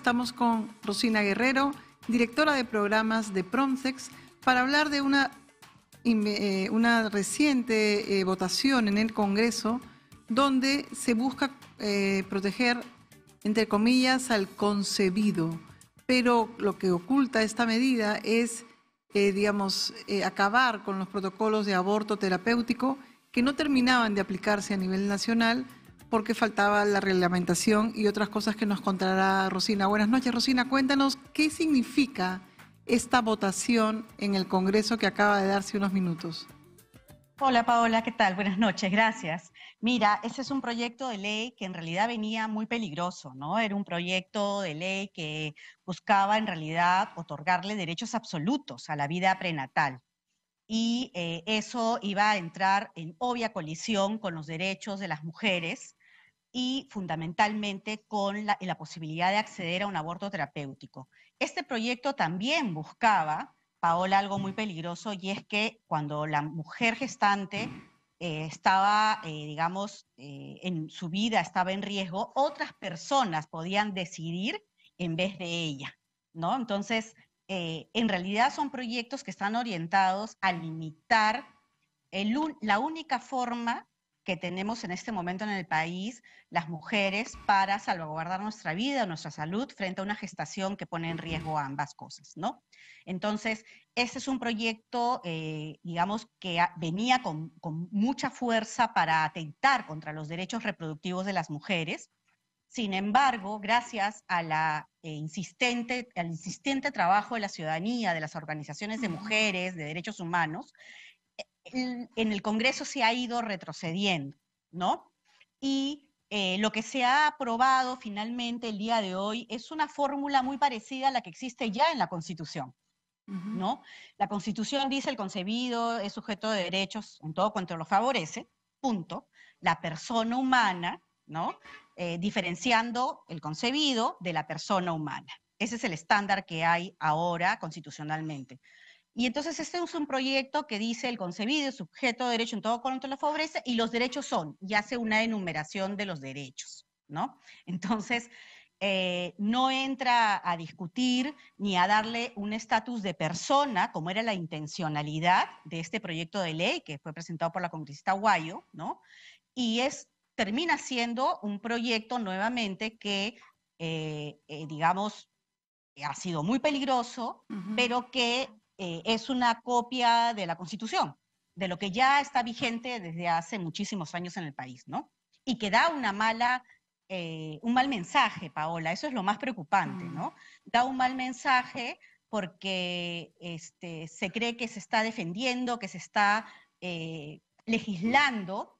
Estamos con Rosina Guerrero, directora de programas de Promsex, para hablar de una, eh, una reciente eh, votación en el Congreso donde se busca eh, proteger, entre comillas, al concebido. Pero lo que oculta esta medida es, digamos, acabar con los protocolos de aborto terapéutico que no terminaban de aplicarse a nivel nacional porque faltaba la reglamentación y otras cosas que nos contará Rosina. Buenas noches, Rosina. Cuéntanos qué significa esta votación en el Congreso que acaba de darse unos minutos. Hola Paola, ¿qué tal? Buenas noches, gracias. Mira, ese es un proyecto de ley que en realidad venía muy peligroso, ¿no? Era un proyecto de ley que buscaba en realidad otorgarle derechos absolutos a la vida prenatal y eh, eso iba a entrar en obvia colisión con los derechos de las mujeres y fundamentalmente con la, posibilidad de acceder a un aborto terapéutico. Este proyecto también buscaba, Paola, algo muy peligroso, y es que cuando la mujer gestante eh, estaba, eh, digamos, eh, en su vida estaba en riesgo, otras personas podían decidir en vez de ella, ¿no? Entonces, en realidad son proyectos que están orientados a limitar la única forma que tenemos en este momento en el país las mujeres para salvaguardar nuestra vida, nuestra salud frente a una gestación que pone en riesgo ambas cosas, ¿no? Entonces, este es un proyecto, eh, digamos, que venía con, mucha fuerza para atentar contra los derechos reproductivos de las mujeres. Sin embargo, gracias a la, eh, insistente, al insistente trabajo de la ciudadanía, de las organizaciones de mujeres, de derechos humanos, en el Congreso se ha ido retrocediendo, ¿no? Y eh, lo que se ha aprobado finalmente el día de hoy es una fórmula muy parecida a la que existe ya en la Constitución, ¿no? La Constitución dice el concebido es sujeto de derechos en todo cuanto lo favorece, punto. La persona humana, ¿no? Eh, diferenciando el concebido de la persona humana. Ese es el estándar que hay ahora constitucionalmente. Y entonces este es un proyecto que dice el concebido, sujeto de derecho en todo cuanto lo favorece, y los derechos son, y hace una enumeración de los derechos, ¿no? Entonces, eh, no entra a discutir ni a darle un estatus de persona, como era la intencionalidad de este proyecto de ley que fue presentado por la congresista Guayo, ¿no? Y es, termina siendo un proyecto nuevamente que, eh, eh, digamos, ha sido muy peligroso, pero que eh, es una copia de la Constitución, de lo que ya está vigente desde hace muchísimos años en el país, ¿no? Y que da una mala, eh, un mal mensaje, Paola, eso es lo más preocupante, ¿no? Mm. Da un mal mensaje porque este, se cree que se está defendiendo, que se está eh, legislando,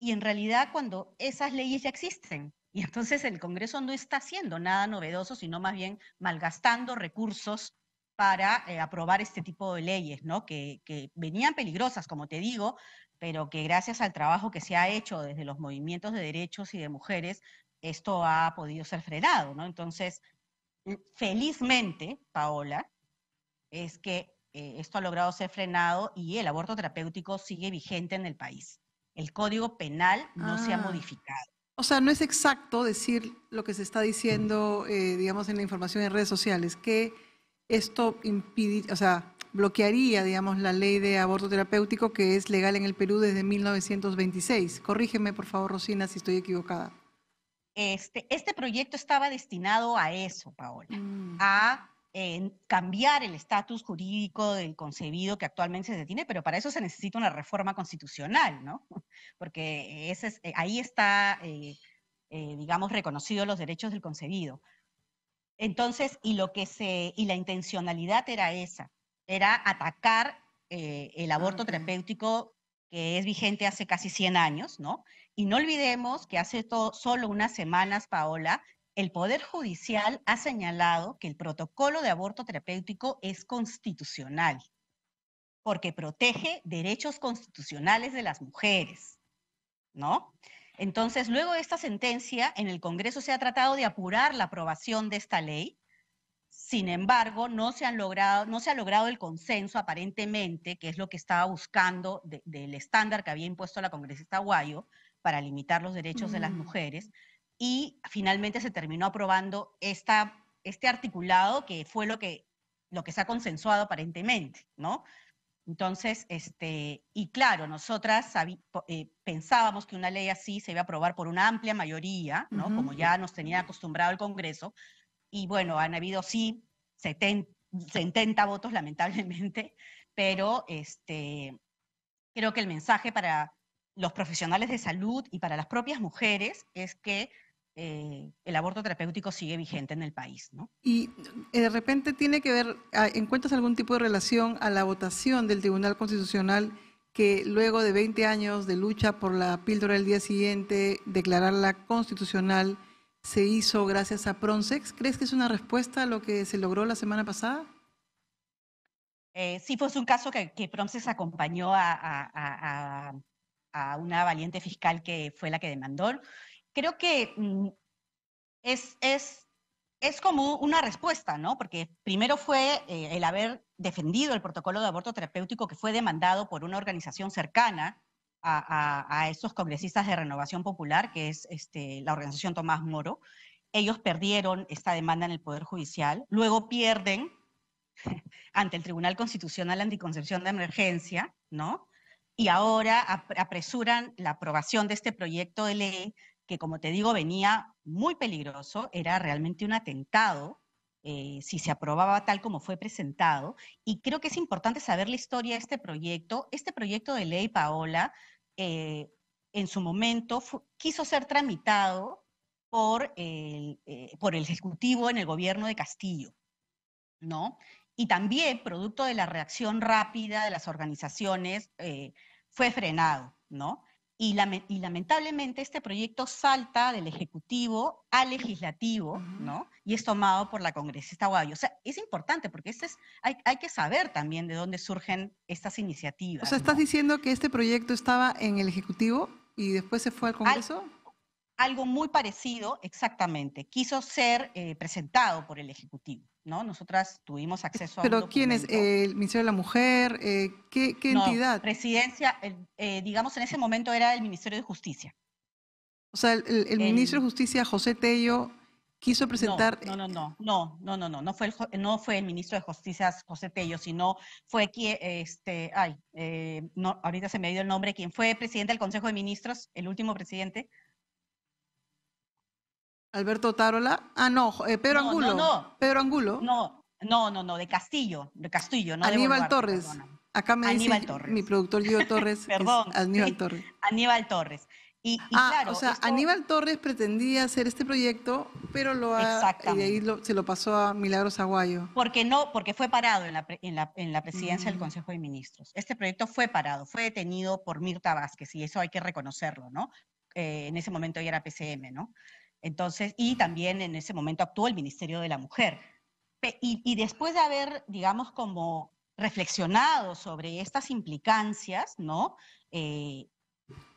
y en realidad cuando esas leyes ya existen, y entonces el Congreso no está haciendo nada novedoso, sino más bien malgastando recursos para eh, aprobar este tipo de leyes, ¿no? Que, venían peligrosas, como te digo, pero que gracias al trabajo que se ha hecho desde los movimientos de derechos y de mujeres, esto ha podido ser frenado, ¿no? Entonces, felizmente, Paola, es que eh, esto ha logrado ser frenado y el aborto terapéutico sigue vigente en el país. El código penal no se ha ah. modificado. O sea, no es exacto decir lo que se está diciendo, eh, digamos, en la información en redes sociales, que esto impide, o sea, bloquearía, digamos, la ley de aborto terapéutico que es legal en el Perú desde 1926. Corrígeme, por favor, Rosina, si estoy equivocada. Este, este proyecto estaba destinado a eso, Paola, mm. a cambiar el estatus jurídico del concebido que actualmente se tiene, pero para eso se necesita una reforma constitucional, ¿no? Porque ese eh, ahí está, eh, eh, digamos, reconocidos los derechos del concebido. Entonces, y lo que se, y la intencionalidad era esa, era atacar eh, el ah, aborto terapéutico que es vigente hace casi 100 años, ¿no? Y no olvidemos que hace solo unas semanas, Paola, el Poder Judicial ha señalado que el protocolo de aborto terapéutico es constitucional, porque protege derechos constitucionales de las mujeres, ¿no? Entonces, luego de esta sentencia, en el Congreso se ha tratado de apurar la aprobación de esta ley. Sin embargo, no se, han logrado, no se ha logrado el consenso aparentemente, que es lo que estaba buscando del estándar que había impuesto la congresista Guayo para limitar los derechos de las mm. mujeres. y finalmente se terminó aprobando esta, este articulado que fue lo que, lo que se ha consensuado aparentemente, ¿no? Entonces, este, y claro, nosotras eh, pensábamos que una ley así se iba a aprobar por una amplia mayoría, ¿no? Como ya nos tenía acostumbrado el Congreso, y bueno, han habido sí 70, 70 votos lamentablemente, pero este, creo que el mensaje para los profesionales de salud y para las propias mujeres es que eh, el aborto terapéutico sigue vigente en el país. ¿no? Y eh, de repente tiene que ver, ah, ¿encuentras algún tipo de relación a la votación del Tribunal Constitucional que luego de 20 años de lucha por la píldora del día siguiente, declararla constitucional, se hizo gracias a Pronsex? ¿Crees que es una respuesta a lo que se logró la semana pasada? Eh, sí, fue un caso que, que Pronsex acompañó a, a una valiente fiscal que fue la que demandó creo que mm, es, es, es como una respuesta, ¿no? Porque primero fue eh, el haber defendido el protocolo de aborto terapéutico que fue demandado por una organización cercana a, a, esos congresistas de Renovación Popular, que es este, la organización Tomás Moro. Ellos perdieron esta demanda en el Poder Judicial, luego pierden ante el Tribunal Constitucional Anticoncepción de Emergencia, ¿no? Y ahora apresuran la aprobación de este proyecto de ley que como te digo venía muy peligroso, era realmente un atentado eh, si se aprobaba tal como fue presentado. Y creo que es importante saber la historia de este proyecto. Este proyecto de ley, Paola, eh, en su momento quiso ser tramitado por el, eh, por el Ejecutivo en el gobierno de Castillo, ¿no? Y también, producto de la reacción rápida de las organizaciones, fue frenado, ¿no? Y, lamentablemente este proyecto salta del Ejecutivo al Legislativo, ¿no? Y es tomado por la congresista Guayo. O sea, es importante porque este es, hay, hay, que saber también de dónde surgen estas iniciativas. O sea, ¿estás diciendo que este proyecto estaba en el Ejecutivo y después se fue al Congreso? Algo muy parecido, exactamente. Quiso ser eh, presentado por el Ejecutivo. ¿no? Nosotras tuvimos acceso a ¿Pero quién es? ¿El Ministerio de la Mujer? Eh, ¿Qué, qué entidad? Presidencia, eh, digamos, en ese momento era el Ministerio de Justicia. O sea, el, ministro de Justicia, José Tello, quiso presentar... No, no, no, no, no, no, no, no, fue el, no fue el ministro de Justicia, José Tello, sino fue quien, este, ay, no, ahorita se me ha ido el nombre, quien fue presidente del Consejo de Ministros, el último presidente, Alberto Tarola. Ah, no, eh, Pedro Angulo. No, no. Pedro Angulo. No, no, no, no, de Castillo, de Castillo, no Aníbal Torres. Acá me Aníbal dice Torres. mi productor Gio Torres. Perdón. Aníbal Torres. Aníbal Torres. Y, ah, claro, o sea, Aníbal Torres pretendía hacer este proyecto, pero lo ha, y de ahí se lo pasó a Milagros Aguayo. Porque no, porque fue parado en la, en la, en la presidencia del mm. Consejo de Ministros. Este proyecto fue parado, fue detenido por Mirta Vázquez, y eso hay que reconocerlo, ¿no? Eh, en ese momento ya era PCM, ¿no? Entonces, y también en ese momento actuó el Ministerio de la Mujer. Y, después de haber, digamos, como reflexionado sobre estas implicancias, ¿no? Eh,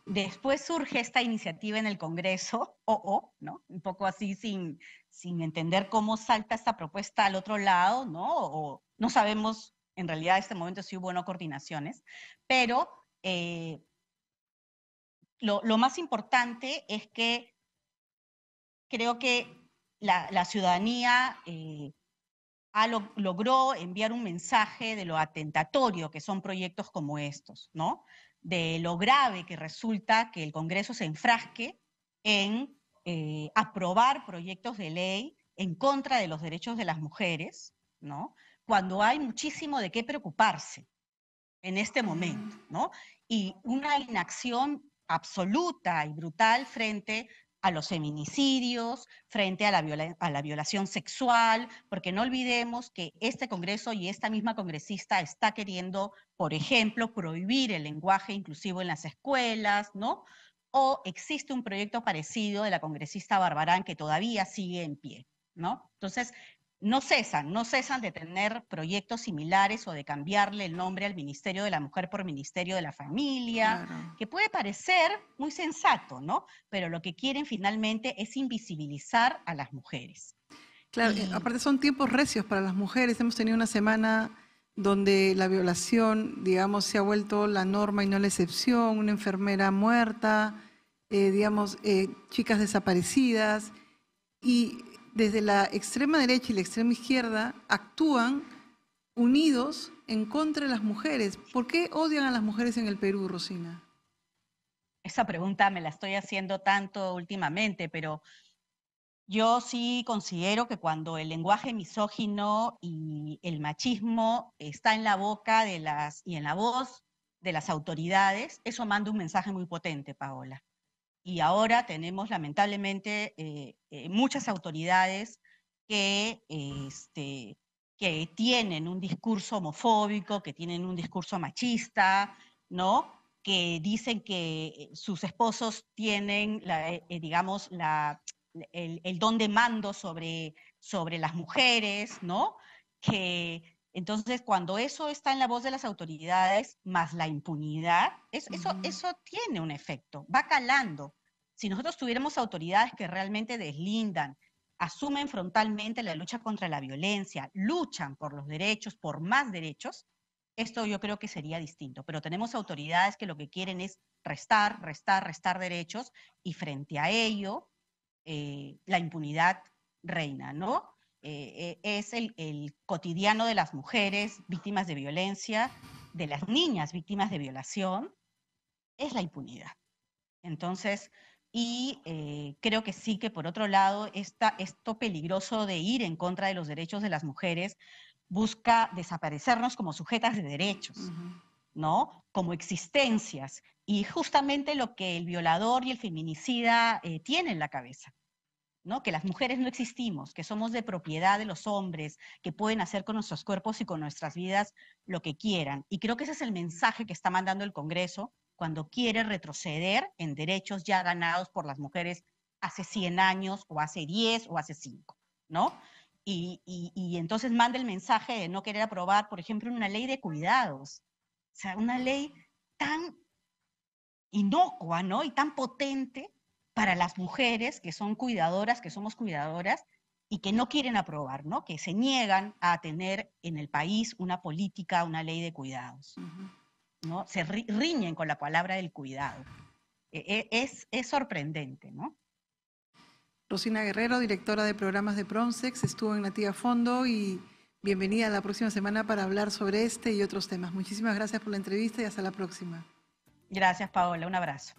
después surge esta iniciativa en el Congreso, o, ¿no? Un poco así sin, sin entender cómo salta esta propuesta al otro lado, ¿no? O no sabemos en realidad en este momento si hubo no coordinaciones, pero eh, lo, lo, más importante es que creo que la, ciudadanía eh, logró enviar un mensaje de lo atentatorio que son proyectos como estos, ¿no? De lo grave que resulta que el Congreso se enfrasque en eh, aprobar proyectos de ley en contra de los derechos de las mujeres, ¿no? Cuando hay muchísimo de qué preocuparse en este momento, ¿no? Y una inacción absoluta y brutal frente a los feminicidios, frente a la, violación sexual, porque no olvidemos que este Congreso y esta misma congresista está queriendo, por ejemplo, prohibir el lenguaje inclusivo en las escuelas, ¿no? O existe un proyecto parecido de la congresista Barbarán que todavía sigue en pie, ¿no? Entonces, no cesan, no cesan de tener proyectos similares o de cambiarle el nombre al Ministerio de la Mujer por Ministerio de la Familia, que puede parecer muy sensato, ¿no? Pero lo que quieren finalmente es invisibilizar a las mujeres. Claro, eh, aparte son tiempos recios para las mujeres. Hemos tenido una semana donde la violación, digamos, se ha vuelto la norma y no la excepción, una enfermera muerta, eh, digamos, eh, chicas desaparecidas, y desde la extrema derecha y la extrema izquierda actúan unidos en contra de las mujeres. ¿Por qué odian a las mujeres en el Perú, Rosina? Esa pregunta me la estoy haciendo tanto últimamente, pero yo sí considero que cuando el lenguaje misógino y el machismo está en la boca de las y en la voz de las autoridades, eso manda un mensaje muy potente, Paola. Y ahora tenemos lamentablemente eh, eh, muchas autoridades que, este, que tienen un discurso homofóbico, que tienen un discurso machista, ¿no? que dicen que sus esposos tienen, eh, digamos, la, el, don de mando sobre, sobre las mujeres, ¿no? Que entonces cuando eso está en la voz de las autoridades, más la impunidad, eso, eso tiene un efecto, va calando. Si nosotros tuviéramos autoridades que realmente deslindan, asumen frontalmente la lucha contra la violencia, luchan por los derechos, por más derechos, esto yo creo que sería distinto. Pero tenemos autoridades que lo que quieren es restar, restar, restar derechos y frente a ello eh, la impunidad reina, ¿no? Eh, eh, es el, cotidiano de las mujeres víctimas de violencia, de las niñas víctimas de violación, es la impunidad. Entonces, y creo que sí que por otro lado, esto peligroso de ir en contra de los derechos de las mujeres busca desaparecernos como sujetas de derechos, ¿no? Como existencias. Y justamente lo que el violador y el feminicida tienen en la cabeza. ¿no? que las mujeres no existimos, que somos de propiedad de los hombres, que pueden hacer con nuestros cuerpos y con nuestras vidas lo que quieran. Y creo que ese es el mensaje que está mandando el Congreso cuando quiere retroceder en derechos ya ganados por las mujeres hace 100 años o hace 10 o hace 5, ¿no? Y, entonces manda el mensaje de no querer aprobar, por ejemplo, una ley de cuidados. O sea, una ley tan inocua, ¿no? Y tan potente para las mujeres que son cuidadoras, que somos cuidadoras y que no quieren aprobar, ¿no? Que se niegan a tener en el país una política, una ley de cuidados, ¿no? Se riñen con la palabra del cuidado. E, e, es, es sorprendente, ¿no? Rosina Guerrero, directora de programas de Pronsex, estuvo en Nativa Fondo y bienvenida la próxima semana para hablar sobre este y otros temas. Muchísimas gracias por la entrevista y hasta la próxima. Gracias, Paola. Un abrazo.